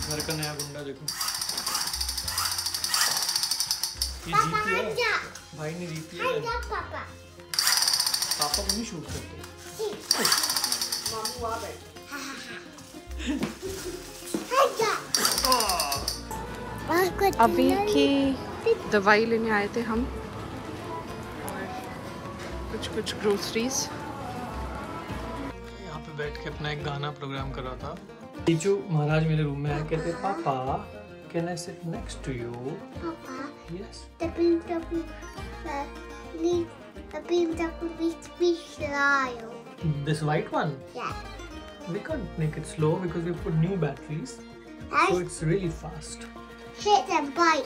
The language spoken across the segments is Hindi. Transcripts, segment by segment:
घर का नया गुंडा देखो। ये जीती है। भाई ने जीती है। पापा। पापा को नहीं शूट करते? मामू आ बैठे। हट जा। और कुछ अभी की दवाई लेने आए थे हम। और कुछ कुछ ग्रोसरीज यहाँ पे बैठ के अपना एक गाना प्रोग्राम कर रहा था। टीचू महाराज मेरे रूम में आए कहते पापा can I sit next to you this white one we can make it slow because we put new batteries so it's really fast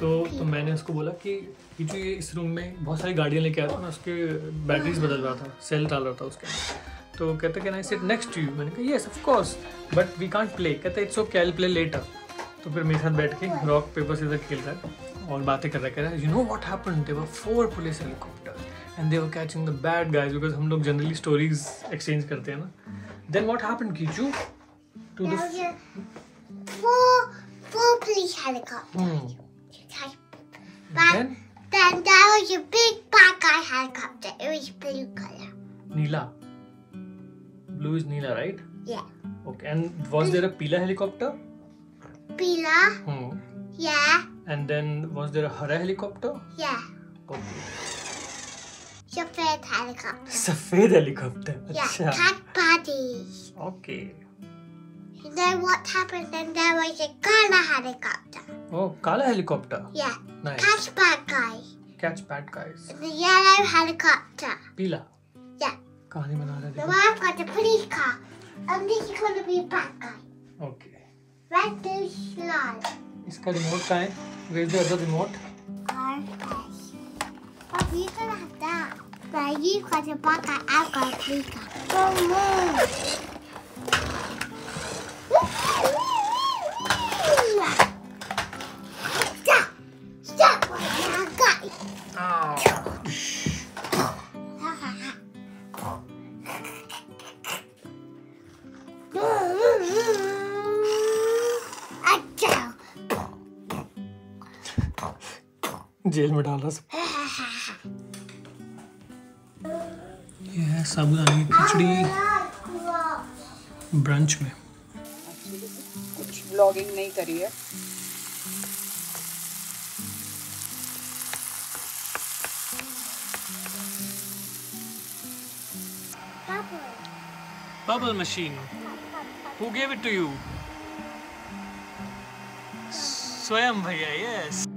तो तो मैंने उसको बोला कि ये इस रूम में बहुत सारी गाड़ियाँ लेके आया था ना उसके बैटरीज बदल रहा था सेल डाल रहा था उसके तो कहते can I sit next you मैंने कहा yes of course but we can't play कहते it's okay I play later तो फिर मेरे साथ बैठ के रॉक पेपर सीजर खेल रहा है और बातें कर रहा है कह रहा है you know what happened there were four police helicopter and they were catching the bad guys because हम लोग जनरली स्टोरीज एक्सचेंज करते हैं ना then what happened Kichu to There the four police helicopters. But Then? then there was a big bad guy helicopter. It was blue color. Neela. Blue is Neela, right? Yeah. Okay. And was there a Pila helicopter? Bila. Hmm. Yeah. And then was there a Hara helicopter? Yeah. Okay. Shafed helicopter. Safed helicopter. Yeah. अच्छा. Cat bodies. Okay. And then what happened? Then there was a color helicopter. Oh, Kala helicopter. Yeah. Nice. Catch bad guy. Catch bad guys. The yellow helicopter. Pila. Yeah. कहानी बना रहे The देखो. one got the police car. And this is gonna be a bad guy. Okay. Red blue slide. इसका रिमोट कहाँ है? Where is the other remote? RS. But you gonna have that. But you got a bad guy. I've got a police car. Go move. Jail में डाल रहा सब. ये है साबुदानी खिचड़ी ब्रंच में. कुछ ब्लॉगिंग नहीं करी है Bubble machine. Who gave it to you? Swayam bhaiya, yes.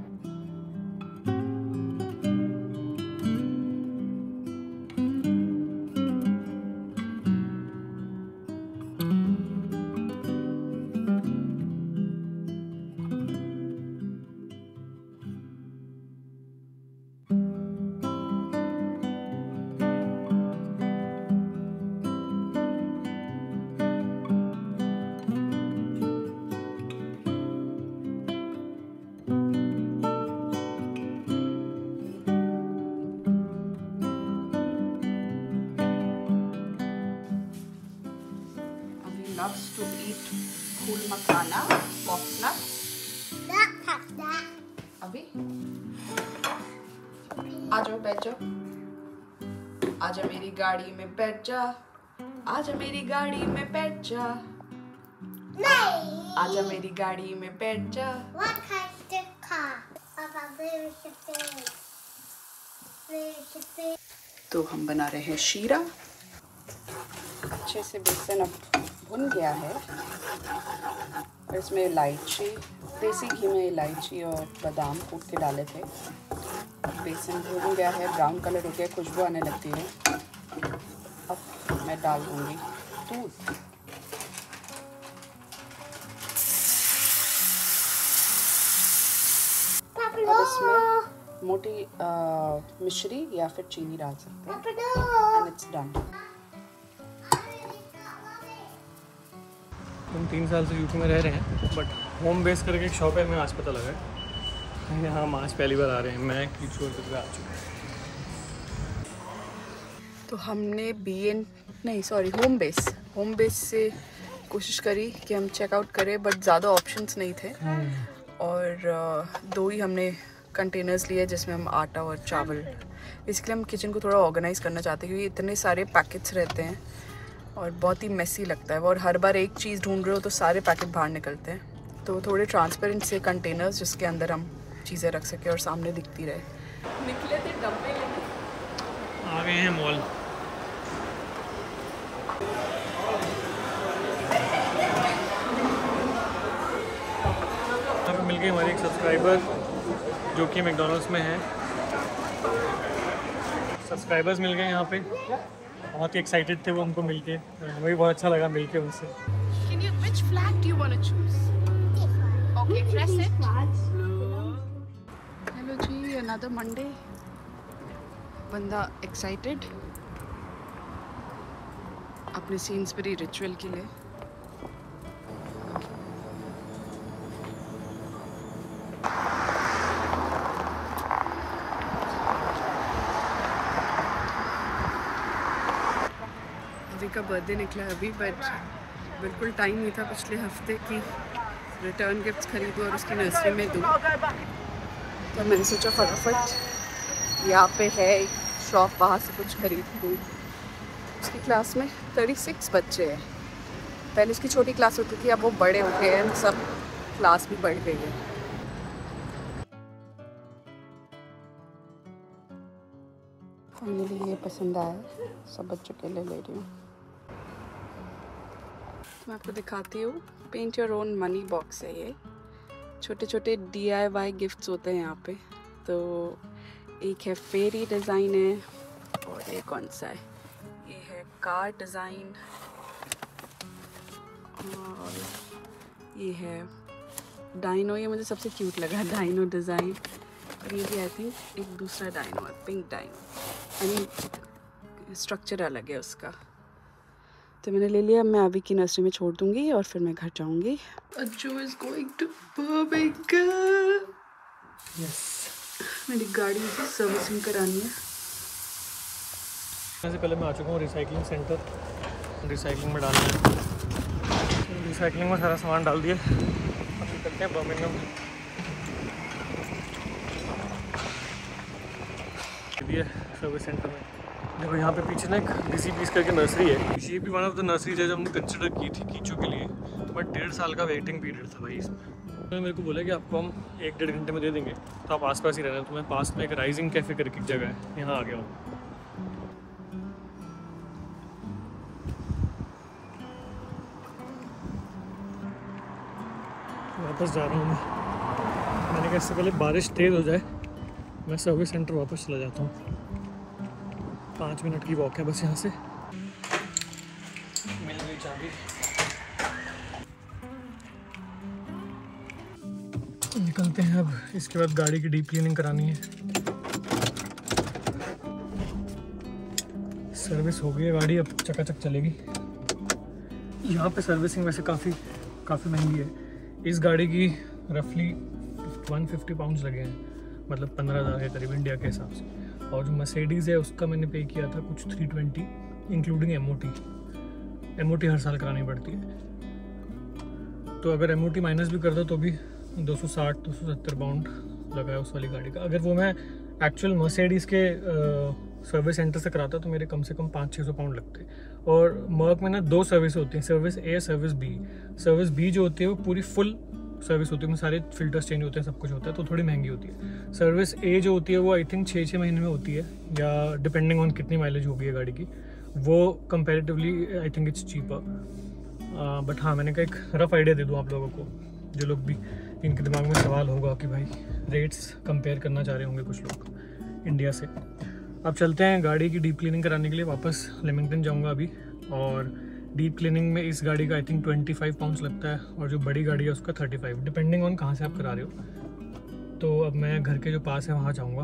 Loves to eat फूल मखाना पॉपनट अभी? आ जाओ बैठ जाओ। आजा मेरी गाड़ी में बैठ जा। आजा मेरी गाड़ी में बैठ जा। आजा मेरी गाड़ी में बैठ जा? तो हम बना रहे हैं शीरा। अच्छे से बेसन अब भुन गया है। और इसमें इलायची देसी घी में इलायची और बादाम कूट के डाले थे। बेसन भुन गया है ब्राउन कलर हो गया खुशबू आने लगती है। अब मैं डाल दूँगी दूध। अब इसमें मोटी मिश्री या फिर चीनी डाल सकते हैं। एंड इट्स डन हम तीन साल से यूपी में रह रहे हैं बट होम बेस करके एक शॉप है, हमें आज पता लगा है। यहाँ हम आज पहली बार आ रहे हैं, मैं कीचू और दुर्गा आ चुके हैं। तो हमने बी एन नहीं sorry home base home base से कोशिश करी कि हम चेकआउट करें बट ज़्यादा ऑप्शंस नहीं थे। और दो ही हमने कंटेनर्स लिए जिसमें हम आटा और चावल। बेसिकली हम किचन को थोड़ा ऑर्गेनाइज करना चाहते हैं, क्योंकि इतने सारे पैकेट्स रहते हैं। और बहुत ही मेसी लगता है और हर बार एक चीज़ ढूंढ रहे हो तो सारे पैकेट बाहर निकलते हैं। तो थोड़े ट्रांसपेरेंट से कंटेनर्स जिसके अंदर हम चीज़ें रख सकें और सामने दिखती रहे। निकले थे डब्बे आ गए हैं मॉल मिल गई हमारी एक सब्सक्राइबर जो कि मैकडोनल्ड्स में है। सब्सक्राइबर्स मिल गए यहाँ पे। बहुत ही एक्साइटेड थे वो हमको मिलके हमें भी बहुत अच्छा लगा मिलके उनसे Can you, which flag do you want to choose? Okay, press it. Hello जी another Monday. बंदा एक्साइटेड अपने सीन्सबरी रिचुअल के लिए का बर्थडे निकला अभी बट बिल्कुल टाइम नहीं था पिछले हफ़्ते की। रिटर्न गिफ्ट्स खरीदूँ और उसकी नर्सरी में दूँ। तो मैंने सोचा फटाफट यहाँ पे है शॉप वहाँ से कुछ खरीद। दूँ उसकी क्लास में 36 बच्चे हैं। पहले उसकी छोटी क्लास होती थी, अब वो बड़े हो गए हैं सब क्लास भी बढ़ गई है। फाइनली ये पसंद आया, सब बच्चों के लिए ले रही हूँ। मैं आपको दिखाती हूँ। Paint your own money box है ये। छोटे छोटे डी आई वाई गिफ्ट होते हैं यहाँ पे। तो एक है फेरी डिज़ाइन है और ये कौन सा है? ये है कार डिज़ाइन और ये है डाइनो ये मुझे सबसे क्यूट लगा डाइनो डिज़ाइन और ये भी आई थिंक एक दूसरा डाइनो है पिंक डाइनो मीन स्ट्रक्चर अलग है उसका। तो मैंने ले लिया मैं अभी की नर्सरी में छोड़ दूँगी और फिर मैं घर जाऊँगी। Ajju is going to yes मेरी गाड़ी की सर्विसिंग करानी है। से पहले मैं आ चुका हूँ रिसाइकलिंग सेंटर रिसाइकलिंग में डालना है। रिसाइकलिंग में सारा सामान डाल दिया। अब निकलते हैं बर्मिंगम दिया सर्विस सेंटर में। देखो, यहाँ पे पीछे ना एक डीसी पीस करके नर्सरी है। ये भी वन ऑफ़ द नर्सरी है जो हमने कंसिडर की थी कीचू के लिए। तो बट डेढ़ साल का वेटिंग पीरियड था भाई इसमें। उन्होंने मेरे को बोला कि आपको हम एक डेढ़ घंटे में दे देंगे। तो आप आस पास ही रहना तो मैं पास में एक राइजिंग कैफ़े करके जगह है। यहाँ आ गया हूँ। वापस जा रहा हूँ मैं। मैंने कहा, इससे पहले बारिश तेज़ हो जाए, मैं सर्विस सेंटर वापस चला जाता हूँ। पाँच मिनट की वॉक है, बस यहाँ से। मिल गई चाबी। निकलते हैं अब। इसके बाद गाड़ी की डीप क्लीनिंग करानी है। सर्विस हो गई है गाड़ी, अब चकाचक चलेगी। यहाँ पे सर्विसिंग वैसे काफ़ी काफ़ी महँगी है। इस गाड़ी की रफली 150 पाउंड्स लगे हैं। मतलब पंद्रह हज़ार के करीब इंडिया के हिसाब से। और जो मर्सिडीज़ है, उसका मैंने पे किया था कुछ 320 including M O T M O T हर साल करानी पड़ती है। तो अगर एम ओ टी माइनस भी कर दो तो भी 260 270 पाउंड लगा है उस वाली गाड़ी का। अगर वो मैं एक्चुअल मर्सिडीज़ के सर्विस सेंटर से कराता तो मेरे कम से कम पाँच छः सौ पाउंड लगते। और मर्क में ना दो सर्विस होती हैं service A service B service B जो होती है, वो पूरी फुल सर्विस होती है सारे फिल्टर्स चेंज होते हैं, सब कुछ होता है तो थोड़ी महँगी होती है। सर्विस ए जो होती है, वो आई थिंक छः छः महीने में होती है, या डिपेंडिंग ऑन कितनी माइलेज होगी है गाड़ी की, वो comparatively I think it's cheaper but हाँ मैंने कहा एक रफ आइडिया दे दूँ आप लोगों को, जो लोग भी इनके दिमाग में सवाल होगा कि भाई रेट्स कंपेयर करना चाह रहे होंगे कुछ लोग इंडिया से। अब चलते हैं गाड़ी की डीप क्लीनिंग कराने के लिए, वापस लेमिंगटन जाऊँगा अभी, और डीप क्लीनिंग में इस गाड़ी का I think twenty five pounds लगता है और जो बड़ी गाड़ी है उसका थर्टी फाइव डिपेंडिंग ऑन कहाँ से आप करा रहे हो। तो अब मैं घर के जो पास है, वहाँ जाऊँगा।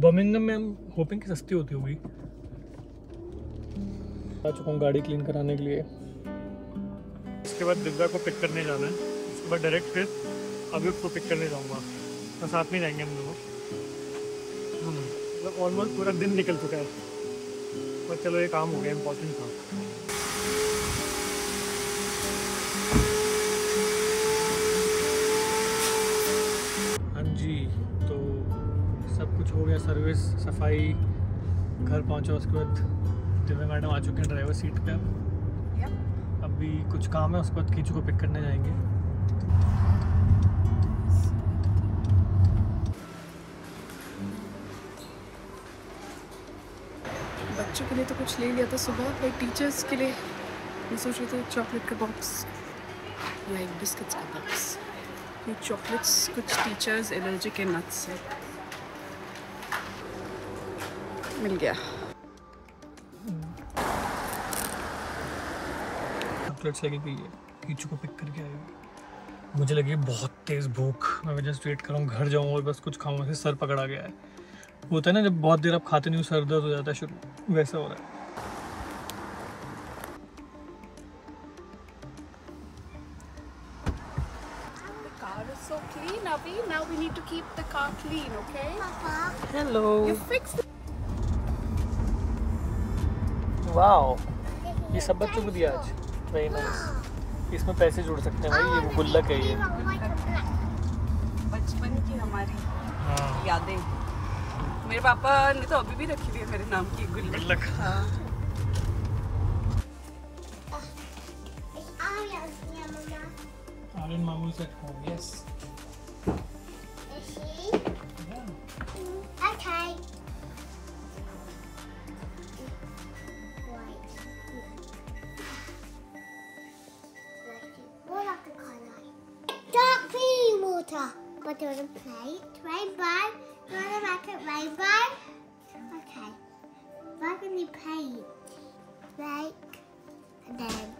बर्मिंगम में हम होपिंग की सस्ती होती होगी। आ चुका हूँ गाड़ी क्लीन कराने के लिए। इसके बाद दिव्या को पिक करने जाना है। उसके बाद डायरेक्ट फिर अभी उसको पिक करने जाऊँगा। तो साथ में जाएँगे हम लोग मतलब ऑलमोस्ट पूरा दिन निकल चुका है। पर चलो, ये काम हो गया इम्पोर्टेंट था। हाँ जी तो सब कुछ हो गया सर्विस सफ़ाई घर पहुँचा उसके बाद दिव्या मैडम आ चुके हैं ड्राइवर सीट पे अब। अभी कुछ काम है उसके बाद कीचू को पिक करने जाएँगे। बच्चों के लिए तो कुछ ले लिया था सुबह पर टीचर्स के लिए मैं सोच रही थी चॉकलेट का बॉक्स या एक बिस्किट्स का बॉक्स ये चॉकलेट्स कुछ टीचर्स एलर्जी के नट्स से मिल गया चॉकलेट्स लेके गई है कीचू को पिक करके आएगी मुझे लगी बहुत तेज़ भूख। मैं जस्ट वेट कर रहा हूँ घर जाऊँ और बस कुछ खाऊँ। ऐसे सर पकड़ा गया है। होता है ना, जब बहुत देर आप खाते नहीं हो, सर दर्द हो जाता है शुरू। वैसा हो रहा है। Now we need to keep the car clean, okay? Papa. Hello You fixed it. Wow ये सब बच्चों को दिया आज। वेरी नाइस इसमें पैसे जोड़ सकते हैं भाई ये गुल्लक है ये। बचपन की हमारी हाँ। यादें। मेरे पापा ने तो अभी भी रखी हुई है मेरे नाम की गुल्लक। गुल्लक। हाँ। आर्यन मामू से home yes Okay. and plate. Right by. You want to make it rainbow? Okay. What can you paint. Like, and then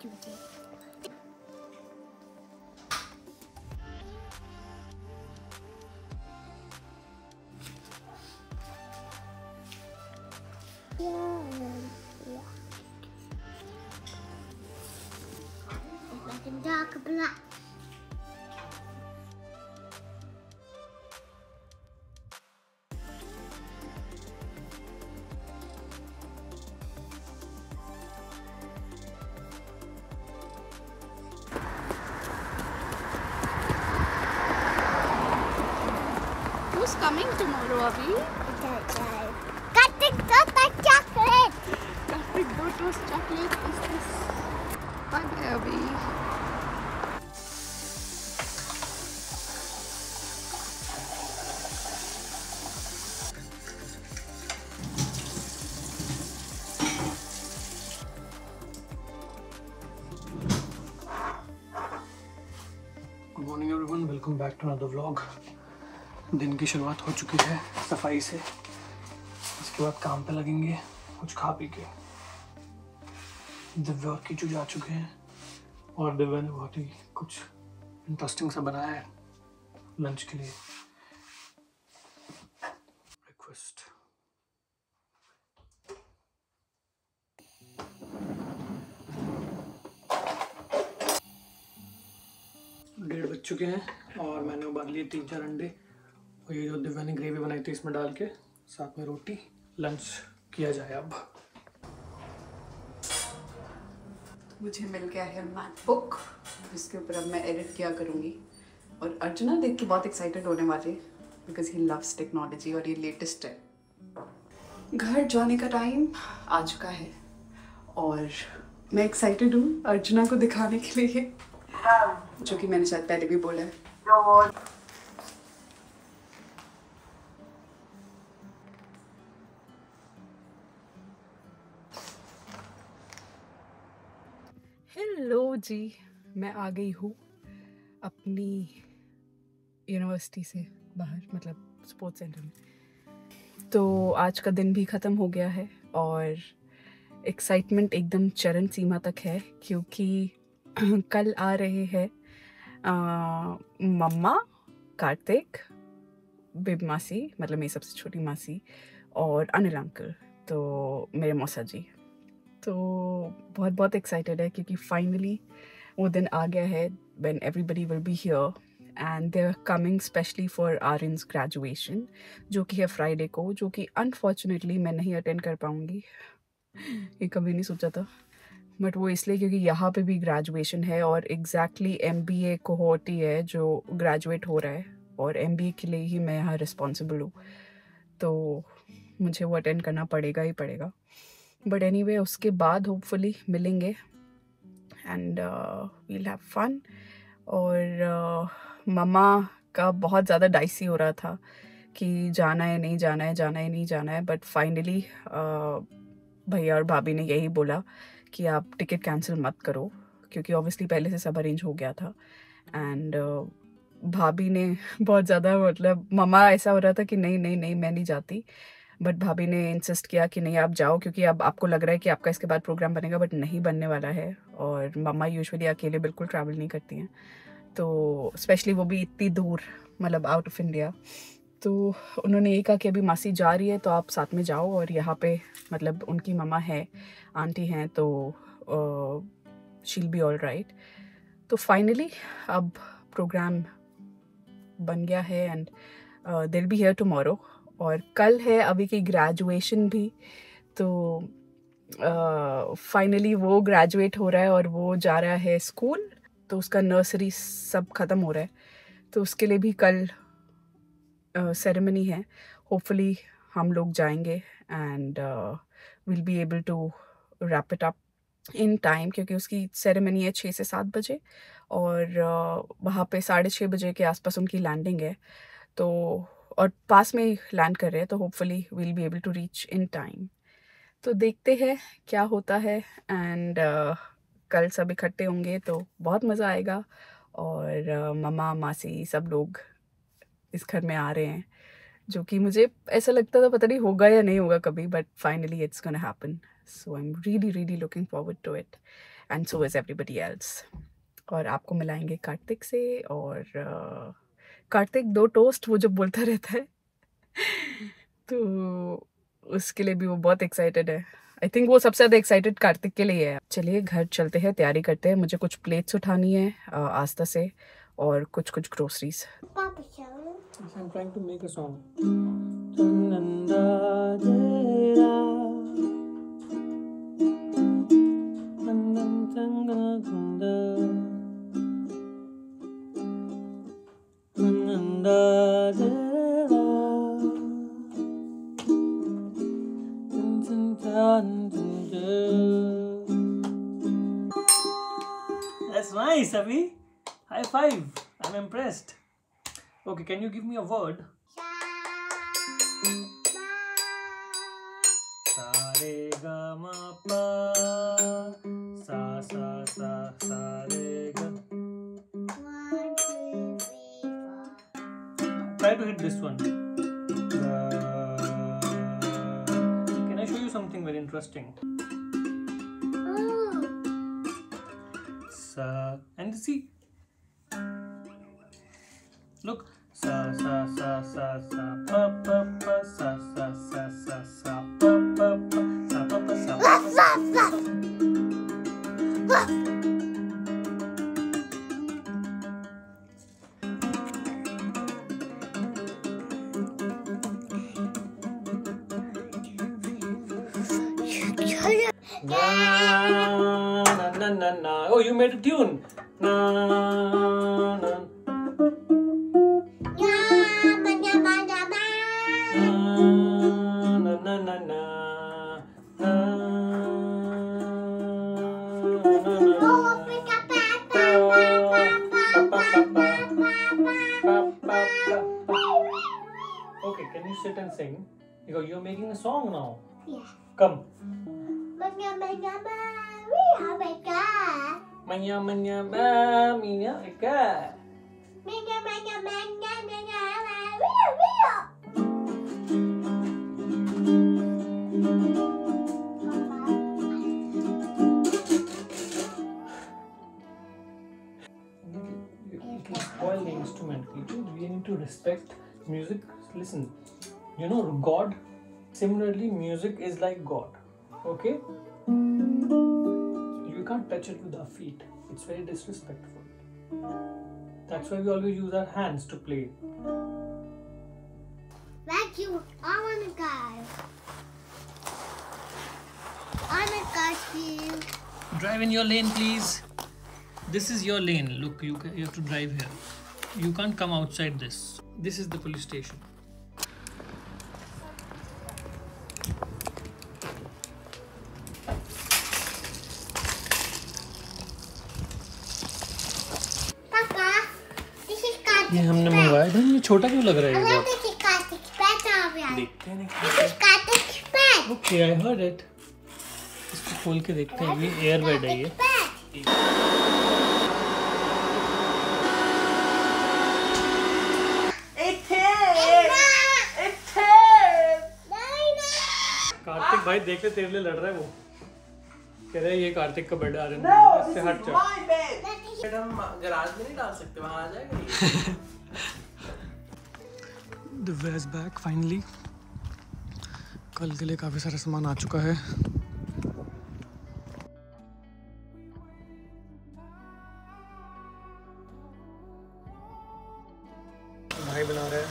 do this. dark black. Who's coming tomorrow, Avi? Kartik the chocolate. Kartik Dota's chocolate is this. Bye bye, Avi. Good morning everyone, welcome back to another vlog. दिन की शुरुआत हो चुकी है सफ़ाई से। इसके बाद काम पे लगेंगे कुछ खा पी के। दिव्या और कीचू जा चुके हैं और दिव्या ने बहुत ही कुछ इंटरेस्टिंग सा बनाया है लंच के लिए। ब्रेकफास्ट डेढ़ बज चुके हैं और मैंने उबाल लिए तीन चार अंडे। और ये जो दिव्या ने ग्रेवी बनाई थी इसमें डाल के साथ में रोटी लंच किया जाए अब। मुझे मिल गया है मैकबुक जिसके ऊपर अब मैं एडिट किया करूँगी। और अर्चना देख के बहुत एक्साइटेड होने वाले बिकॉज़ ही लव्स टेक्नोलॉजी और ये लेटेस्ट है। घर जाने का टाइम आ चुका है। और मैं एक्साइटेड हूँ अर्चना को दिखाने के लिए जो कि मैंने शायद पहले भी बोला है। जी, मैं आ गई हूँ अपनी यूनिवर्सिटी से बाहर मतलब स्पोर्ट्स सेंटर में। तो आज का दिन भी ख़त्म हो गया है और एक्साइटमेंट एकदम चरम सीमा तक है क्योंकि कल आ रहे हैं मम्मा, कार्तिक बिब मासी मतलब मेरी सबसे छोटी मासी और अनिल अंकल तो मेरे मौसा जी। तो बहुत बहुत एक्साइटेड है क्योंकि फाइनली वो दिन आ गया है when everybody will be here and they are coming specially for Aryan's graduation जो कि है फ्राइडे को, जो कि अनफॉर्चुनेटली मैं नहीं अटेंड कर पाऊँगी। ये कभी नहीं सोचा था। बट वो इसलिए क्योंकि यहाँ पे भी ग्रेजुएशन है और exactly M B A cohort ही है जो ग्रेजुएट हो रहा है और एम बी ए के लिए ही मैं यहाँ रिस्पॉन्सिबल हूँ। तो मुझे वो अटेंड करना पड़ेगा ही पड़ेगा। बट एनी anyway, उसके बाद होपफुली मिलेंगे। एंड वील हैव फन और uh, ममा का बहुत ज़्यादा डाइसी हो रहा था कि जाना है नहीं जाना है जाना है नहीं जाना है। बट फाइनली भैया और भाभी ने यही बोला कि आप टिकट कैंसिल मत करो क्योंकि ऑब्वियसली पहले से सब अरेंज हो गया था। एंड भाभी ने बहुत ज़्यादा मतलब ममा ऐसा हो रहा था कि नहीं नहीं नहीं मैं नहीं जाती। बट भाभी ने इंसिस्ट किया कि नहीं, आप जाओ क्योंकि अब आपको लग रहा है कि आपका इसके बाद प्रोग्राम बनेगा बट नहीं बनने वाला है। और मम्मा यूजुअली अकेले बिल्कुल ट्रैवल नहीं करती हैं। तो स्पेशली वो भी इतनी दूर मतलब आउट ऑफ़ इंडिया तो उन्होंने ये कहा कि अभी मासी जा रही है तो आप साथ में जाओ और यहाँ पे मतलब उनकी ममा है, आंटी हैं तो शील बी ऑल राइट तो फाइनली अब प्रोग्राम बन गया है एंड दिल बी हेयर टमोरो और कल है अभी की ग्रेजुएशन भी तो फाइनली uh, वो ग्रेजुएट हो रहा है और वो जा रहा है स्कूल तो उसका नर्सरी सब ख़त्म हो रहा है। तो उसके लिए भी कल सेरेमनी uh, है। होपफुली हम लोग जाएँगे and will be able to wrap it up in time क्योंकि उसकी सेरेमनी है छः से सात बजे और uh, वहाँ पे साढ़े छः बजे के आसपास उनकी लैंडिंग है। तो और पास में लैंड कर रहे हैं तो hopefully we'll be able to reach in time तो देखते हैं क्या होता है एंड uh, कल सब इकट्ठे होंगे तो बहुत मज़ा आएगा और uh, ममा मासी सब लोग इस घर में आ रहे हैं जो कि मुझे ऐसा लगता था पता नहीं होगा या नहीं होगा कभी but finally it's gonna happen so I am really really looking forward to it and so is everybody else और आपको मिलाएँगे कार्तिक से और uh, कार्तिक दो टोस्ट वो जो बोलता रहता है तो उसके लिए भी वो बहुत एक्साइटेड है। आई थिंक वो सबसे ज़्यादा एक्साइटेड कार्तिक के लिए है। चलिए घर चलते हैं तैयारी करते हैं। मुझे कुछ प्लेट्स उठानी है आस्था से और कुछ कुछ groceries I'm trying to make a song. Can you give me a word? Sa re ga ma pa sa sa sa sa re ga. Try to hit this one. Can I show you something very interesting? Sa and see. Look. Sa sa sa sa sa pa pa pa sa sa sa sa sa pa pa pa sa pa pa sa pa pa sa. Na, na, na, na. Oh, you made a tune. Na. Because a song now. Yeah. Come. Manya, manya, we have a car. Manya manya ba ika. Manya, manya, manya, manya, we we You, you can spoil the instrument. We need to respect music. Listen, you know God. Similarly, music is like God. Okay. You can't touch it with our feet. It's very disrespectful. That's why we always use our hands to play. Thank you. I want to go. I'm a go to drive in your lane please this is your lane look you, you have to drive here you can't come outside this this is the police station ये हमने मंगवाया था ये छोटा क्यों लग रहा है ये. देखते हैं. ओके आई हर्ड इट इसको खोल के देखते हैं ये एयर बेड है ये। कार्तिक भाई देख ले तेरे लिए लड़ रहा है वो। कह रहा है ये कार्तिक का बेड आ रहा है। इससे हट डाल सकते, वहाँ आ जाएगा। दिव्या बैक फाइनली कल के लिए काफ़ी सारा सामान आ चुका है। भाई बना रहे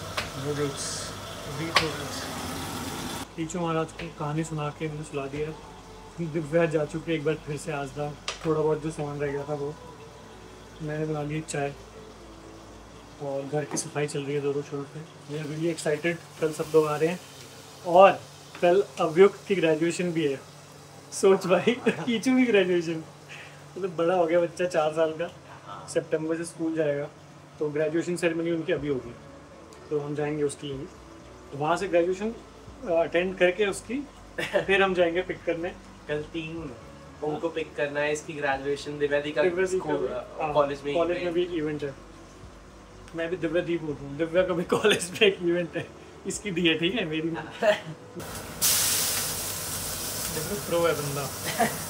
महाराज को कहानी सुना के मैंने सुला दिया है। दिव्या जा चुकी एक बार फिर से आज तक थोड़ा बहुत जो सामान रह गया था वो। मैंने बना ली चाय। और घर की सफ़ाई चल रही है दोनों छोर पे। मैं रियली एक्साइटेड कल सब लोग आ रहे हैं। और कल अवयुक्त की ग्रेजुएशन भी है। सोच भाई कीचू की ग्रेजुएशन मतलब बड़ा हो गया बच्चा चार साल का। सितंबर से स्कूल जाएगा। तो ग्रेजुएशन सेरेमनी उनकी अभी होगी। तो हम जाएँगे उसके लिए। तो वहाँ से ग्रेजुएशन अटेंड करके उसकी फिर हम जाएँगे पिक करने। कल तीन। उनको पिक करना है इसकी ग्रेजुएशन दिव्यादी का दिव्या दी का स्कूल भी- हाँ, कॉलेज में कॉलेज में भी इवेंट है। मैं भी दिव्या दी बोल रहा हूँ दिव्या का भी कॉलेज में एक इवेंट है। इसकी दी है ठीक है मेरी। प्रो है बंदा।